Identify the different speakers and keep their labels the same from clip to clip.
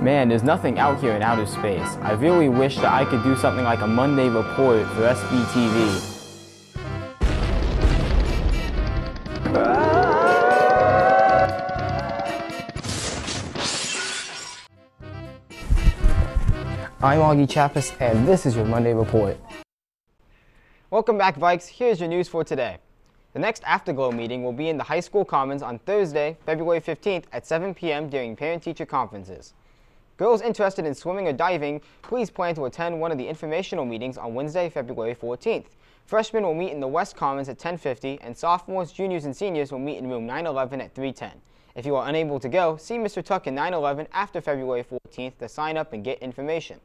Speaker 1: Man, there's nothing out here in outer space. I really wish that I could do something like a Monday report for SVTV. I'm Augie Chappis, and this is your Monday Report. Welcome back, Vikes. Here's your news for today. The next Afterglow meeting will be in the high school commons on Thursday, February 15th at 7 p.m. during parent-teacher conferences. Girls interested in swimming or diving, please plan to attend one of the informational meetings on Wednesday, February 14th. Freshmen will meet in the West Commons at 1050, and sophomores, juniors, and seniors will meet in room 911 at 310. If you are unable to go, see Mr. Tuck in 911 after February 14th to sign up and get information.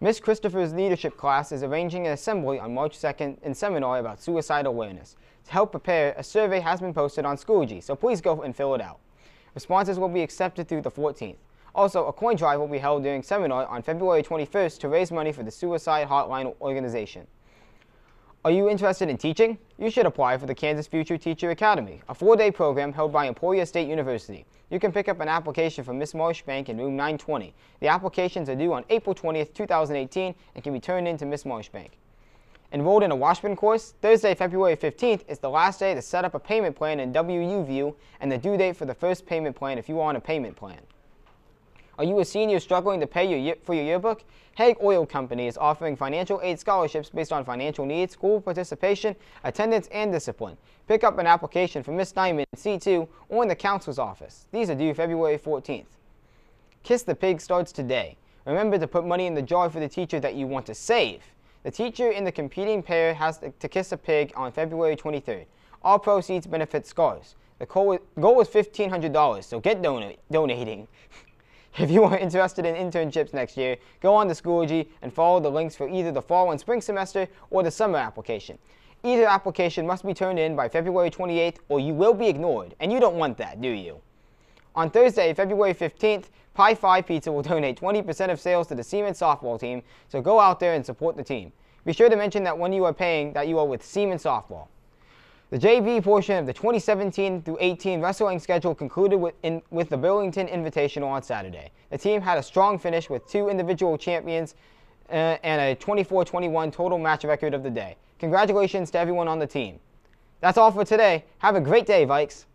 Speaker 1: Miss Christopher's leadership class is arranging an assembly on March 2nd in seminar about suicide awareness. To help prepare, a survey has been posted on Schoology, so please go and fill it out. Responses will be accepted through the 14th. Also, a coin drive will be held during seminar on February 21st to raise money for the Suicide Hotline organization. Are you interested in teaching? You should apply for the Kansas Future Teacher Academy, a four-day program held by Emporia State University. You can pick up an application from Miss Marshbank in room 920. The applications are due on April 20th, 2018 and can be turned in to Miss Marshbank. Enrolled in a Washburn course, Thursday, February 15th is the last day to set up a payment plan in WUView and the due date for the first payment plan if you are on a payment plan. Are you a senior struggling to pay your, for your yearbook? Hague Oil Company is offering financial aid scholarships based on financial needs, school participation, attendance, and discipline. Pick up an application from Ms. Steinman C2 or in the counselor's office. These are due February 14th. Kiss the Pig starts today. Remember to put money in the jar for the teacher that you want to save. The teacher in the competing pair has to kiss a pig on February 23rd. All proceeds benefit SCARS. The goal is $1,500, so get donating. If you are interested in internships next year, go on to Schoology and follow the links for either the fall and spring semester or the summer application. Either application must be turned in by February 28th or you will be ignored, and you don't want that, do you? On Thursday, February 15th, Pie 5 Pizza will donate 20% of sales to the Seaman's softball team, so go out there and support the team. Be sure to mention that when you are paying that you are with Seaman's Softball. The JV portion of the 2017 through 18 wrestling schedule concluded with, in, with the Burlington Invitational on Saturday. The team had a strong finish with two individual champions uh, and a 24-21 total match record of the day. Congratulations to everyone on the team. That's all for today. Have a great day, Vikes.